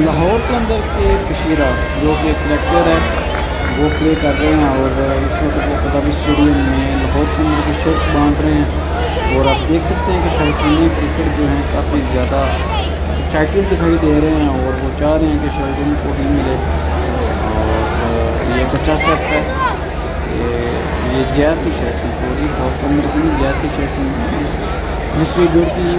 लाहौर के अंदर के कशीरा, जो कि कलेक्टर है, वो प्ले कर रहे हैं और इस वक्त वो कदम स्टेडियम में लाहौर के अंदर के शर्ट्स बांट रहे हैं। और आप देख सकते हैं कि शौकीन क्रिकेट जो हैं काफ़ी ज़्यादा एक्साइटेड दिखाई दे रहे हैं और वो चाह रहे हैं कि शर्ट को ही मिले। और ये एक अच्छा स्टेप है। ये जैद की शर्ट है, सॉरी बहुत कम की जैद की शर्ट जिसमें जो की है